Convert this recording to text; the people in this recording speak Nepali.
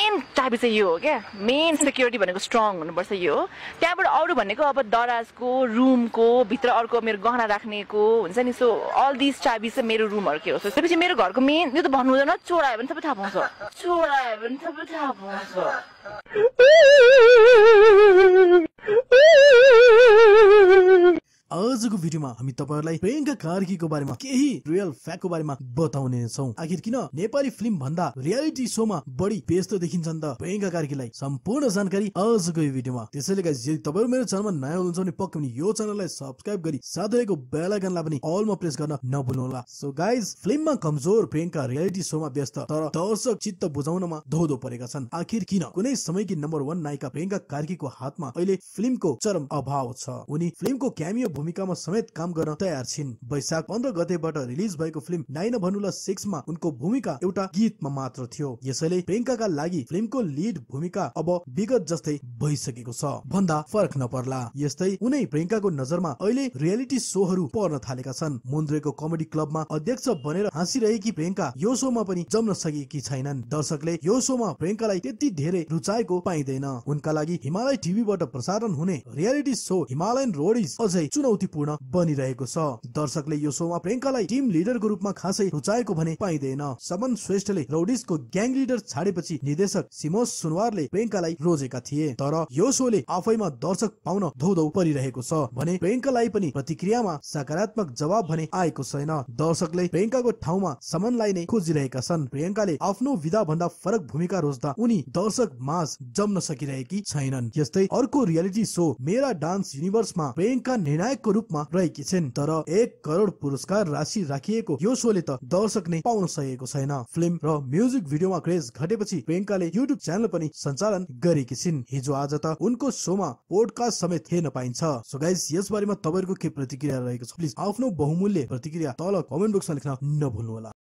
मेन चाबी चाहिँ यो हो क्या? मेन सेक्युरिटी भनेको स्ट्रङ हुनुपर्छ यो त्यहाँबाट अरू भनेको अब दराजको रुमको भित्र अर्को मेरो गहना राख्नेको हुन्छ नि। सो अल दिस चाबी चाहिँ मेरो रुमहरूको हो? त्यसपछि मेरो घरको मेन यो त भन्नु हुँदैन चोरायो भने सबै थाहा पाउँछ। चोरायो भने सबै थाहा पाउँछ। आजको भिडियोमा हामी तपाईँहरूलाई प्रियङ्का कार्कीको बारेमा केही रियल फ्याक्टको बारेमा बताउने छौँ आखिर किन नेपाली फिल्म भन्दा रियालिटी सोमा बढी व्यस्त देखिन्छन् त प्रियङ्का कार्कीलाई सम्पूर्ण जानकारी आजको यो भिडियोमा। त्यसैले यदि तपाईँहरू मेरो च्यानलमा नयाँ हुनुहुन्छ भने पक्कै पनि यो च्यानललाई सब्सक्राइब गरी साथै बेल आइकनलाई पनि अलमा प्रेस गर्न नभुल्नुहोला। सो गाइज फिल्ममा कमजोर प्रियङ्का रियालिटी सोमा व्यस्त तर दर्शक चित्त बुझाउनमा धोधो परेका छन्। आखिर किन? कुनै समयकी नम्बर वान नायिका प्रियङ्का कार्कीको हातमा अहिले फिल्मको चरम अभाव छ। उनी फिल्मको क्यामियो भूमिकामा समेत काम गर्न तयार छिन्। वैशाख पन्ध्र गतेबाट रिलिज भएको फिल्म नाइन भनुला सिक्समा उनको भूमिका एउटा गीतमा मात्र थियो। यसैले प्रियङ्काका लागि फिल्मको लिड भूमिका अब विगत जस्तै भइसकेको छ। भन्दा फरक नपर्ला। यस्तै उनै प्रियङ्काको नजरमा अहिले रियालिटी सोहरू पर्न थालेका छन्। मुन्द्रेको कमेडी क्लबमा अध्यक्ष बनेर हाँसिरहेकी प्रियङ्का यो सोमा पनि जम्न सकेकी छैनन्। दर्शकले यो सोमा प्रियङ्कालाई त्यति धेरै रुचाएको पाइँदैन। उनका लागि हिमालय टिभीबाट प्रसारण हुने रियालिटी सो हिमालयन रोडिज अझै चुनौतीपूर्ण बनिरहेको छ। दर्शकले यो सोमा प्रियङ्कालाई टिम लिडरको रूपमा खासै रुचाएको भने पाइँदैन। समन श्रेष्ठले रौडिसको ग्याङ लिडर छाडेपछि निर्देशक सिमोस सुनवारले प्रियङ्कालाई रोजेका थिए। तर यो सोले आफैमा दर्शक पाउन धौधौ परिरहेको छ भने प्रियङ्कालाई पनि प्रतिक्रियामा सकारात्मक जवाब भने आएको छैन। दर्शकले प्रियङ्काको ठाउँमा समनलाई नै खोजिरहेका छन्। प्रियङ्काले आफ्नो विधा भन्दा फरक भूमिका रोज्दा उनी दर्शक माझ जम्न सकिरहेकी छैनन्। यस्तै अर्को रियालिटी सो मेरा डान्स युनिभर्समा प्रियङ्का निर्णायकको रूपमा रहेकी छिन्। तर एक करोड पुरस्कार राशि राखिएको यो सोले त दर्शक नै पाउन सकेको छैन। फिल्म र म्युजिक भिडियोमा क्रेज घटेपछि प्रियङ्काले युट्युब च्यानल पनि सञ्चालन गरेकी छिन्। हिजो आज त उनको सोमा पोडकास्ट समेत हेर्न पाइन्छ। सो गाइस यस बारेमा तपाईँहरूको के प्रतिक्रिया रहेको छ? प्लिज आफ्नो बहुमूल्य प्रतिक्रिया तल कमेन्ट बक्समा लेख्न नभुल्नुहोला।